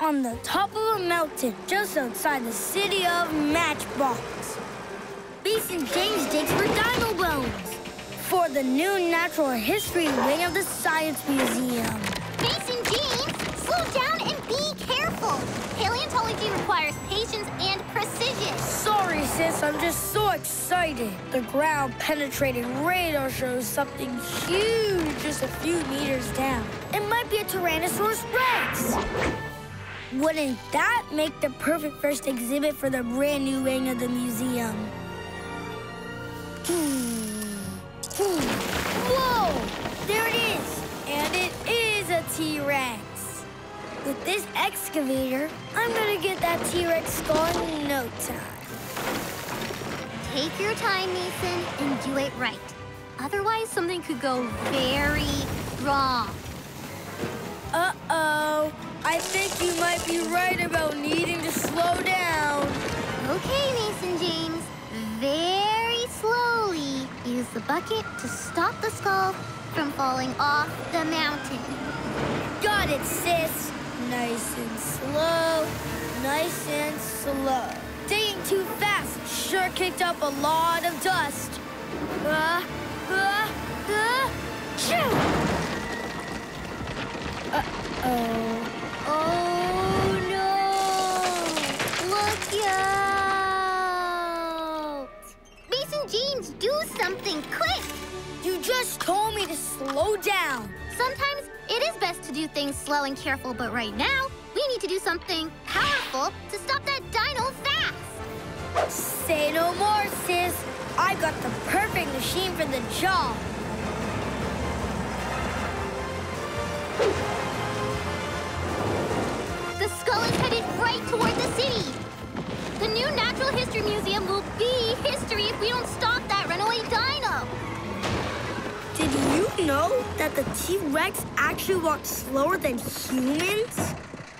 on the top of a mountain just outside the city of Matchbox. Mason James digs for dino bones for the new natural history wing of the Science Museum. Mason James, slow down and be careful. Paleontology requires patience and precision. Sorry, sis, I'm just so excited. The ground penetrating radar shows something huge just a few meters down. It might be a Tyrannosaurus Rex. Wouldn't that make the perfect first exhibit for the brand new wing of the museum? Whoa! There it is! And it is a T-Rex. With this excavator, I'm gonna get that T-Rex skull in no time. Take your time, Mason, and do it right. Otherwise, something could go very wrong. I think you might be right about needing to slow down. Okay, Mason James. Very slowly use the bucket to stop the skull from falling off the mountain. Got it, sis. Nice and slow. Nice and slow. Digging too fast sure kicked up a lot of dust. Uh, uh, uh! Uh-oh. Do something quick! You just told me to slow down. Sometimes it is best to do things slow and careful, but right now, we need to do something powerful to stop that dino fast. Say no more, sis. I got the perfect machine for the job. The skull is headed right toward the city. The new Natural History Museum you know that the T-Rex actually walked slower than humans?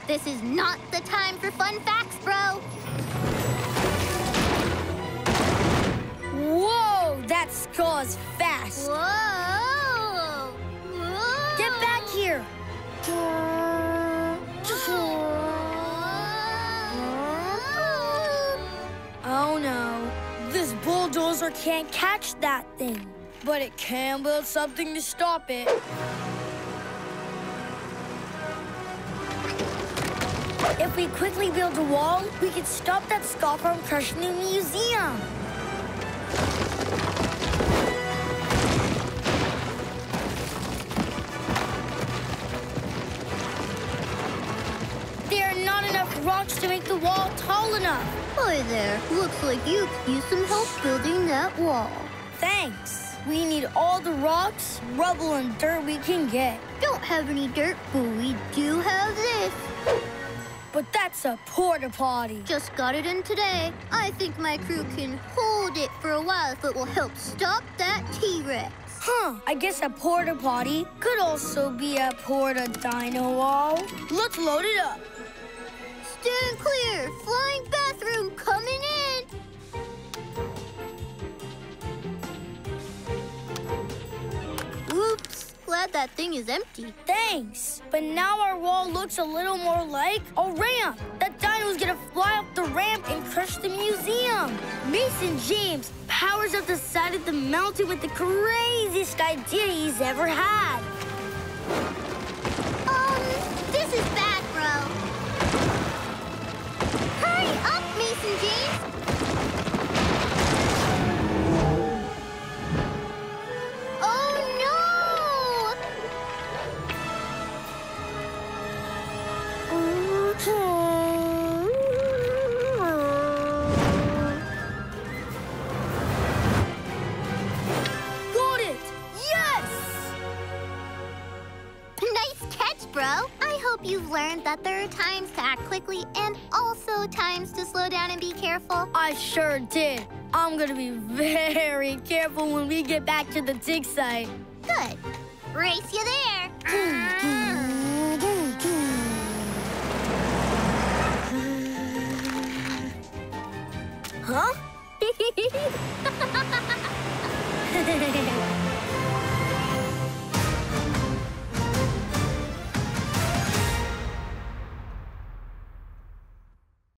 This is not the time for fun facts, bro. Whoa, that is fast. Whoa! Whoa! Get back here. Oh no, this bulldozer can't catch that thing. But it can build something to stop it. If we quickly build a wall, we can stop that skull from crushing the museum. There are not enough rocks to make the wall tall enough. Hi there. Looks like you could use some help building that wall. Thanks. We need all the rocks, rubble, and dirt we can get. Don't have any dirt, but we do have this. But that's a porta potty. Just got it in today. I think my crew can hold it for a while if it will help stop that T-Rex. Huh, I guess a porta potty could also be a porta dino wall. Let's load it up. Stand clear. Flying bathroom coming Glad that thing is empty. Thanks. But now our wall looks a little more like a ramp. That dino's gonna fly up the ramp and crush the museum. Mason James powers up the side of the mountain with the craziest idea he's ever had. Bro. I hope you've learned that there are times to act quickly and also times to slow down and be careful. I sure did. I'm gonna be very careful when we get back to the dig site. Good. Race you there. Hmm, hmm.